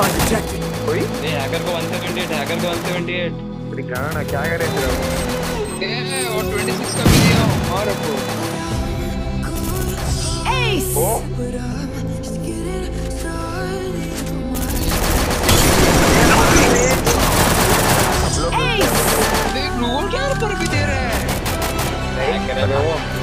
Hostile detected. कोई? नहीं hacker को 178 हैकर को 178. बड़ी गाना क्या करे तेरा? ये और 26 का भी दिया और अब Ace. ओ? Ace. देख रूल क्या पर भी दे रहा है? हैकर है वो.